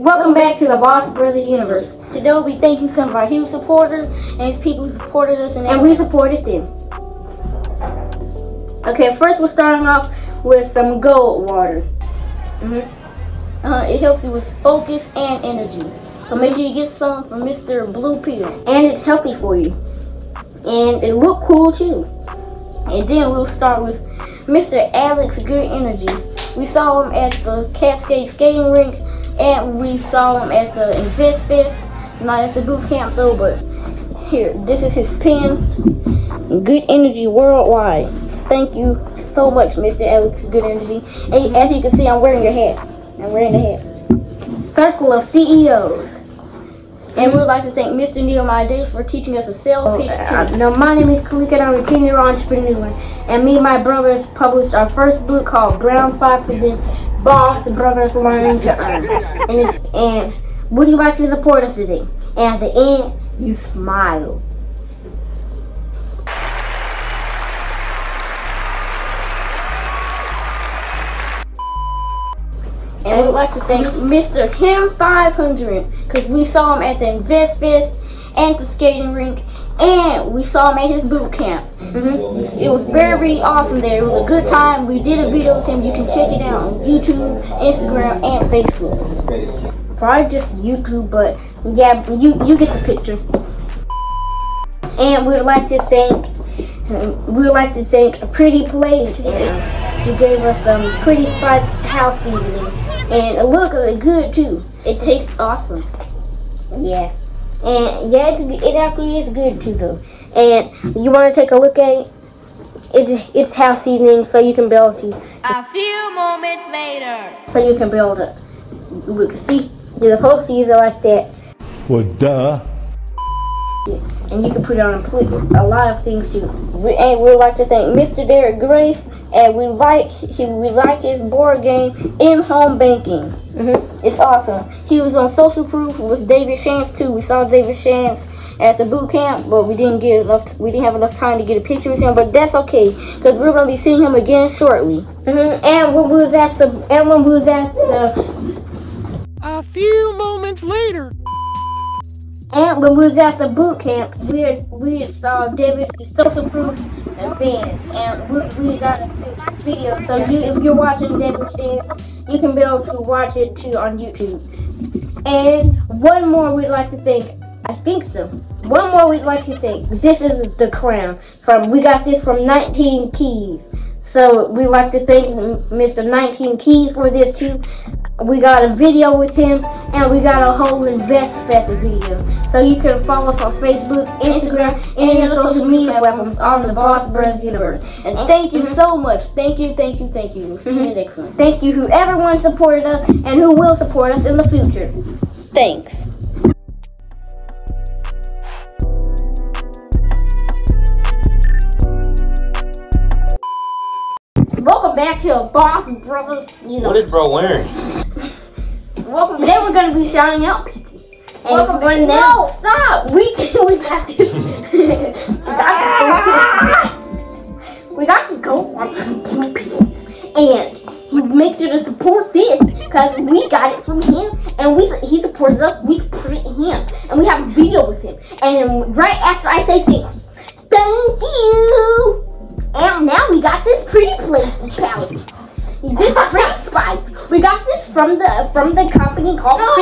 Welcome back to the Boss Brothers Universe. Today we'll be thanking some of our huge supporters and people who supported us and, and we supported them. Okay, first we're starting off with some gold water. Mm -hmm. uh, it helps you with focus and energy. So make sure you get some from Mr. Blue Pill. And it's healthy for you. And it look cool too. And then we'll start with Mr. Alex Good Energy. We saw him at the Cascade Skating Rink and we saw him at the Invest Fest, not at the boot camp though, but here, this is his pen. Good Energy Worldwide. Thank you so much, Mr. Alex Good Energy. And as you can see, I'm wearing your hat. I'm wearing the hat. Circle of CEOs. And we would like to thank Mr. Nehemiah Davis for teaching us a sales oh, pitch. Uh, no, my name is Kalika and I'm a 10 year entrepreneur. And me and my brothers published our first book called Ground 5 Presents Boss Brothers Learning to Earn. And, it's, and would you like to support us today? And at the end, you smile. And we'd like to thank Mr. Him 500 because we saw him at the Invest Fest and the skating rink and we saw him at his boot camp. Mm -hmm. It was very awesome there. It was a good time. We did a video with him. You can check it out on YouTube, Instagram, and Facebook. Probably just YouTube, but yeah, you you get the picture. And we would like to thank we would like to thank a pretty place. He gave us some pretty spice house seasoning. And it looks good too. It tastes awesome. Yeah. And yeah, it's, it actually is good too though. And you want to take a look at it? It, it's house seasoning so you can build it. A few moments later. So you can build it. Look, see? You're supposed to use it like that. Well, duh. And you can put it on a, a lot of things too. We, and we'd like to thank Mr. Derek Grace and we like he we like his board game in home banking. Mm -hmm. It's awesome. He was on Social Proof with David Shands too. We saw David Shands at the boot camp, but we didn't get enough. We didn't have enough time to get a picture with him. But that's okay because we're gonna be seeing him again shortly. Mm -hmm. And when we was at the and when we was at the a few moments later. And when we was at the boot camp, we we saw David social proof and fans, and we, we got a video. So you, if you're watching David fans, you can be able to watch it too on YouTube. And one more we'd like to thank. I think so. One more we'd like to thank. This is the crown from. We got this from 19 Keys. So we like to thank Mr. 19 Keys for this too. We got a video with him, and we got a whole Invest Fest video. So you can follow us on Facebook, Instagram, and your social media platforms on the Boss Brothers Universe. And thank you so much. Thank you, thank you, thank you. We'll see you mm-hmm. next one. Thank you whoever once supported us and who will support us in the future. Thanks. Welcome back to a Boss Brothers Universe. What is bro wearing? Welcome. Today we're gonna be shouting out people. And Welcome when no, stop. We we got to ah! we got to go on blue pill, and he makes sure to support this because we got it from him, and we he supported us. We supported him, and we have a video with him. And right after I say thank you, thank you, Oh, and now we got this pretty plate challenge. This Pretty Spice. We got this from the from the company called no.